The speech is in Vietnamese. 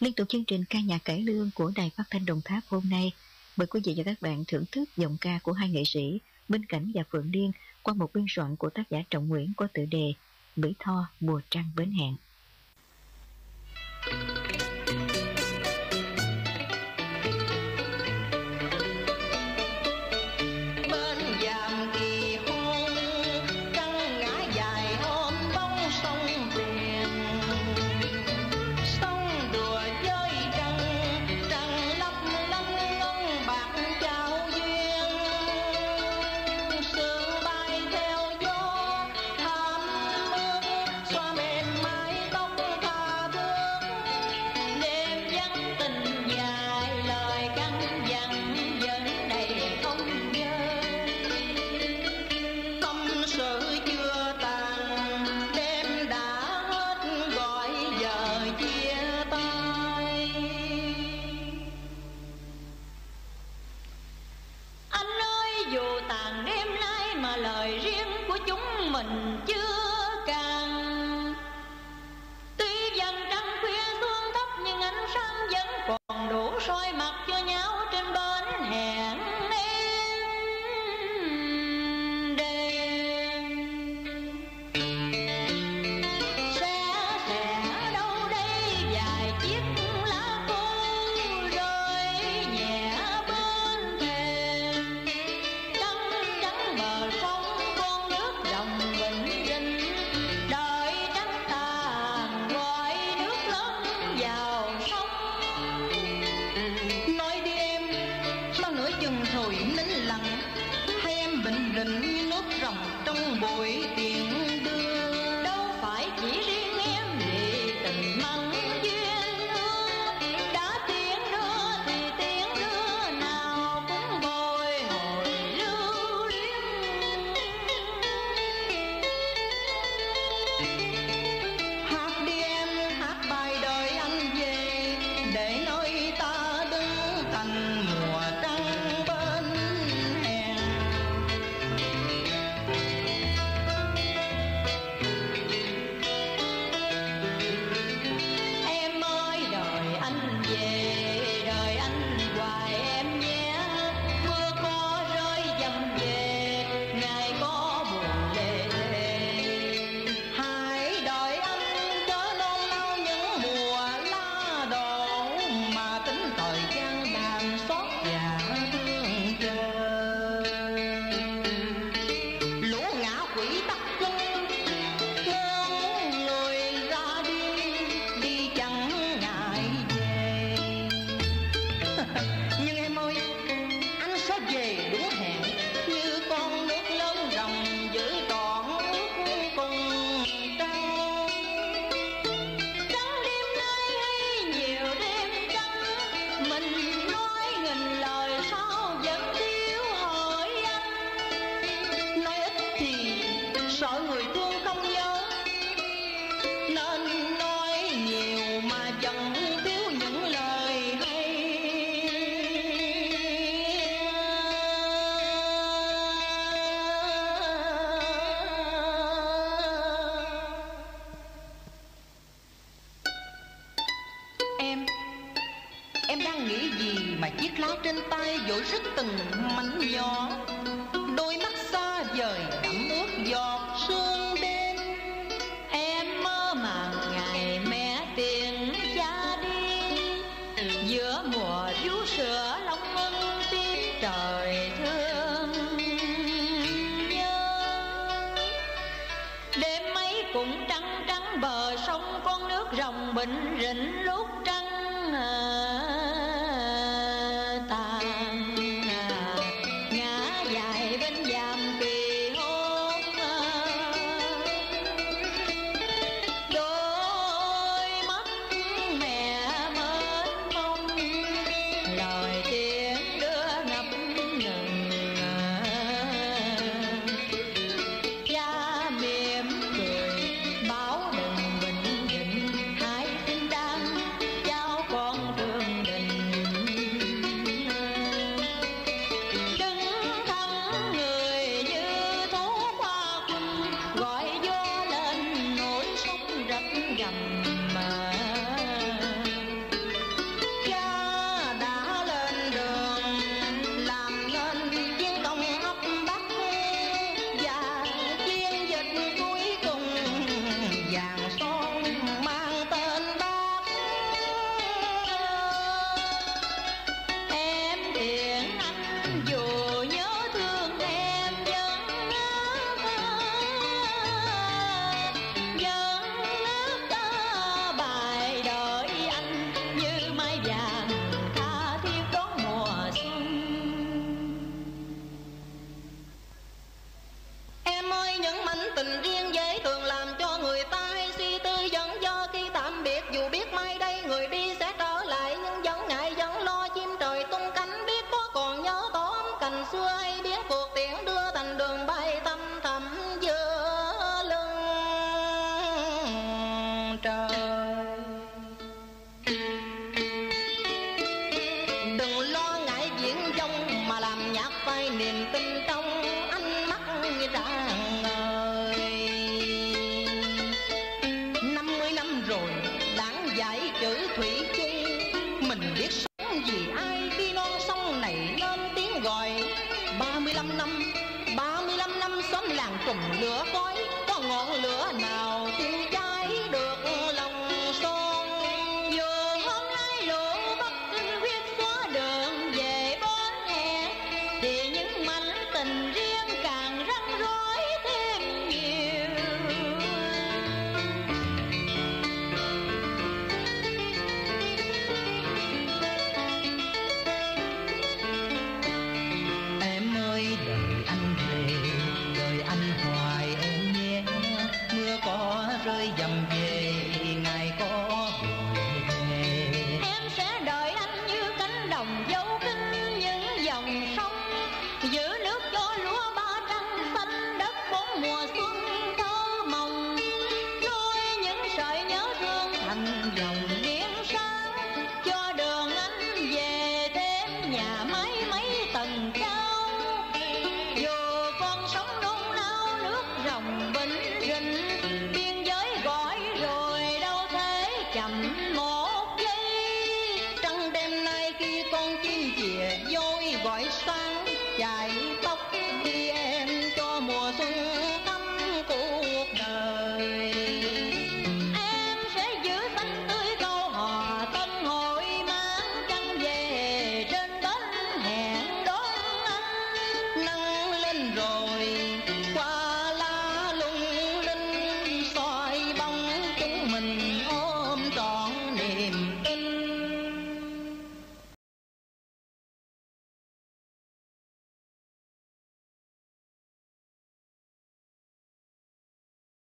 Liên tục chương trình ca nhạc cải lương của Đài Phát thanh Đồng Tháp hôm nay, mời quý vị và các bạn thưởng thức giọng ca của hai nghệ sĩ Minh Cảnh và Phượng Liên qua một biên soạn của tác giả Trọng Nguyễn có tựa đề Mỹ Tho Mùa Trăng Bến Hẹn. game. trên tay dội rất từng mảnh nhỏ đôi mắt xa vời đẫm ướt giọt sương đêm. Em mơ màng ngày mẹ tiền cha đi. Giữa mùa vú sữa lòng ngân tiếng trời thương. Nhớ, đêm mấy cũng trắng trắng bờ sông, con nước rồng bình rịnh lúc trắng tan. Cùng lửa coi